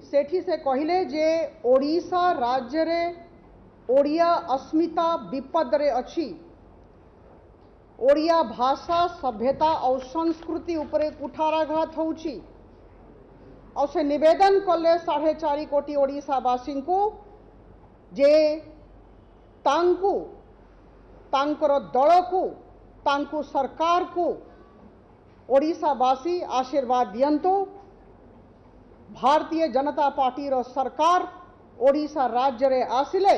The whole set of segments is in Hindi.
सेठी से कहले जे ओडिशा राज्य रे ओडिया अस्मिता विपद रे अछि ओडिया भाषा सभ्यता और संस्कृति उपरे कुठाराघात होउछि और से निवेदन कले साढ़े चार कोटी ओडावासी को जे तांकर दल को तांकु सरकार को ओडावासी आशीर्वाद दिंतु भारतीय जनता पार्टी रो सरकार ओडिशा राज्य रे आसिले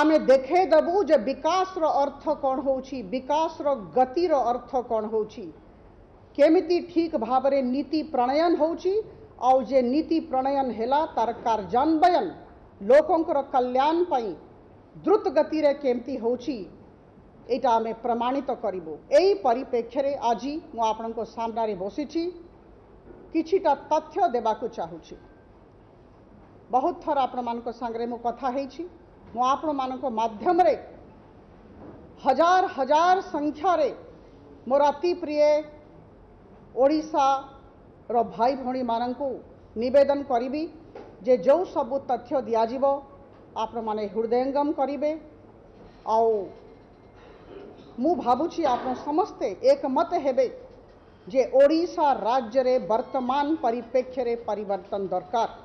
आमे देखे दबू जे विकास रो अर्थ कोन होउची विकास रो गति रो अर्थ कोन होउची केमिति ठीक भाबरे नीति प्रणयन होउची आउ जे नीति प्रणयन हेला तार कार्यान्वयन लोकंकर कल्याण पई द्रुत गति रे केमिति होउची एटा आमे प्रमाणित करिवो एही परिप्रेक्षी रे आजि मु आपनको सामना रे बसिछि କିଛିଟା ତଥ୍ୟ ଦେବାକୁ ଚାହୁଁଛି ବହୁତ ଥର ଆପଣମାନଙ୍କ ସାଙ୍ଗରେ ମୁଁ କଥା ହେଇଛି ମୁଁ ଆପଣମାନଙ୍କ ମାଧ୍ୟମରେ ହଜାର ହଜାର ସଂଖ୍ୟାରେ ମୋର ଅତି ପ୍ରିୟ ଓଡ଼ିଶାର ଭାଇ ଭଉଣୀମାନଙ୍କୁ ନିବେଦନ କରିବି ଯେ ଯେଉଁ ସବୁ ତଥ୍ୟ ଦିଆଯିବ ଆପଣମାନେ ହୃଦୟଙ୍ଗମ କରିବେ ଆଉ ମୁଁ ଭାବୁଛି ଆପଣ ସମସ୍ତେ ଏକମତ ହେବେ जे ओडा राज्य वर्तमान परिप्रेक्ष्य परिवर्तन दरकार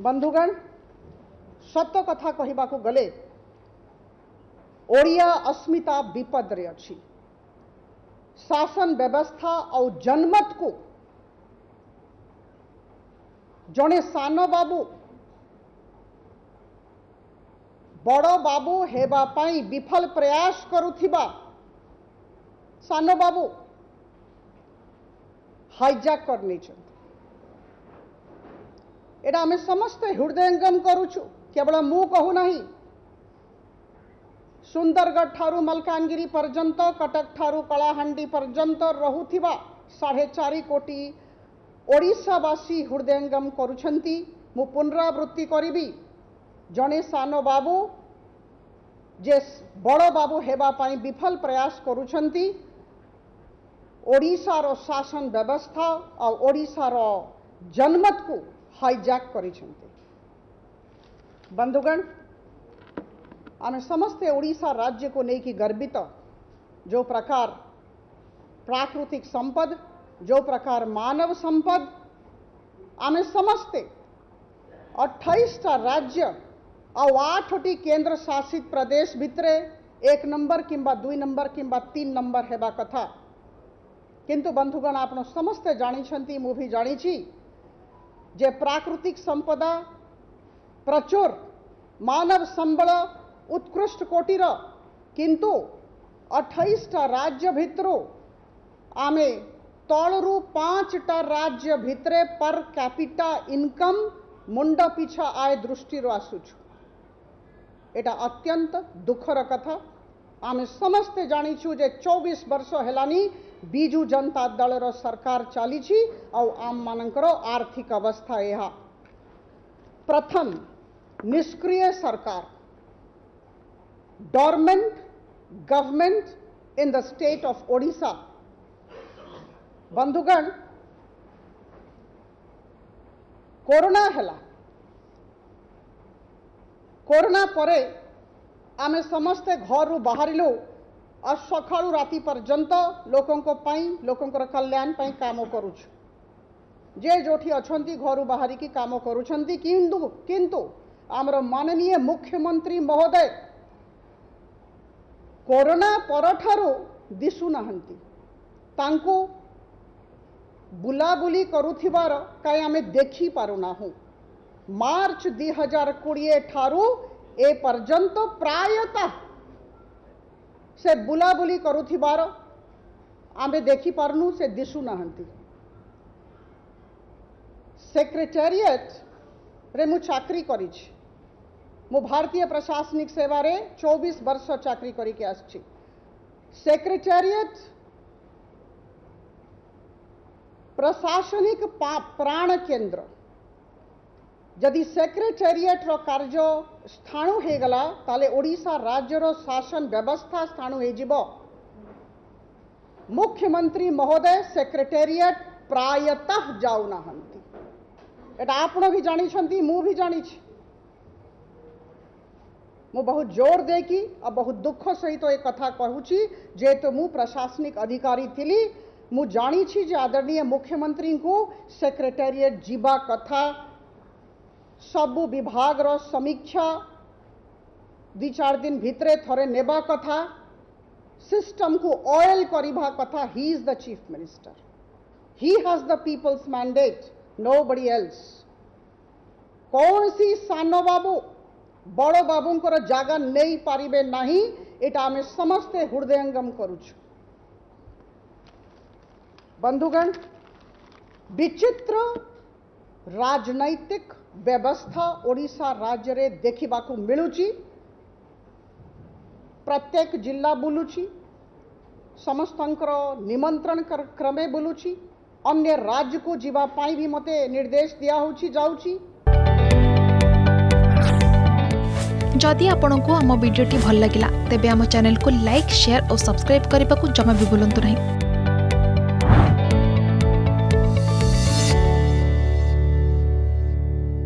बंधुगण सत कथा कह गले ओडिया अस्मिता विपद अच्छी शासन व्यवस्था और जनमत को जड़े सान बाबू बड़ बाबू हेबा विफल प्रयास करूबा सान बाबू हाइजाक कर आम समस्ते हृदयंगम करवल केवल मु कहूना सुंदरगढ़ ठारू मलकांगिरि पर्यंत कटक ठारू कलाहां पर्यंत रुवा साढ़े चार कोटी ओडावासी हृदयंगम करवृत्ति करी जड़े सान बाबू जे बड़ बाबू हेबा विफल प्रयास करुंट ओडार शासन व्यवस्था और आशार जनमत को हाइजैक कर बंधुगण आम समस्ते ओडा राज्य को लेकिन गर्वित जो प्रकार प्राकृतिक संपद जो प्रकार मानव संपद आम समस्ते अठाईसटा राज्य आठटी केन्द्र शासित प्रदेश भितर एक नंबर किंबा दुई नंबर किंबा तीन नंबर होगा कथा किंतु बंधुगण आप समस्ते जानी भी जानी जे प्राकृतिक संपदा प्रचुर मानव संबल उत्कृष्ट कोटीर किंतु अठाईसटा राज्य भितर आमे तलू पांचटा राज्य भित्रे पर कैपिटा इनकम मुंड पिछा आय दृष्टि आसुचु एटा अत्यंत दुखर कथा आम समस्ते जाचु जे 24 वर्ष हलानी ବିଜୁ ଜନତା ଦଳର ସରକାର ଚାଲିଛି ଆଉ ଆମମାନଙ୍କର ଆର୍ଥିକ ଅବସ୍ଥା ଏହା ପ୍ରଥମ ନିଷ୍କ୍ରିୟ ସରକାର dormant government in the state of Odisha ବନ୍ଧୁଗଣ କରୋନା ହେଲା କରୋନା ପରେ ଆମେ ସମସ୍ତେ ଘରୁ ବାହାରିଲୁ आ सका राति पर्यत लोकों पर लोकं कल्याण कम करुचु जे जोठी अच्छा घर बाहर की कम करु किंतु आमर माननीय मुख्यमंत्री महोदय कोरोना पर दिशुना बुलाबूली करुवर कहीं आम देखी मार्च दुई हजार कोड़े ठारू ए पर्यत प्रायतः ସେ ବୁଲାବୁଲି କରୁଥିବାର ଆମେ ଦେଖିପାରୁନୁ ସେ ଦିଶୁନାହାନ୍ତି ସେକ୍ରେଟାରିଏଟ୍ରେ ମୁଁ ଚାକିରି କରିଛି ମୁଁ ଭାରତୀୟ ପ୍ରଶାସନିକ ସେବାରେ ଚବିଶ ବର୍ଷ ଚାକିରି କରିକି ଆସିଛି ସେକ୍ରେଟାରିଏଟ୍ ପ୍ରଶାସନିକ ପ୍ରାଣ କେନ୍ଦ୍ର जदि सेक्रेटेरिएट कार्य स्थाणु होगला तड़शा राज्यर शासन व्यवस्था स्थाणु हो मुख्यमंत्री महोदय सेक्रेटेरिएट प्रायतः जाऊना यहाँ आपण भी जानी भी जानी मु बहुत जोर देकी और बहुत दुख सहित तो एक कथा कहूँ जेहेतु मु प्रशासनिक अधिकारी थी मुझी जे आदरणीय मुख्यमंत्री को सेक्रेटेरिएट जीबा कथा सब विभाग समीक्षा दु चार दिन भितरे थे नेबा कथा सिस्टम को ऑयल करवा कथा he is the chief minister he has the people's mandate nobody else कौन सी सान बाबू बड़ बाबूंर जगह नहीं पारे ना यहाँ आम समस्ते हृदयंगम करुचु बंधुगण विचित्र राजनैतिक व्यवस्था ओडा राज्य देखा मिलूँ प्रत्येक जिला बुलू समस्त निमंत्रण क्रमे बुलू अन्य राज्य को जीवाई भी मते निर्देश दिया दिहि जदि आपण को आम भिडी भल लगा तेब आम चेल को लाइक शेयर और सब्सक्राइब करने को जमा भी बुलां नहीं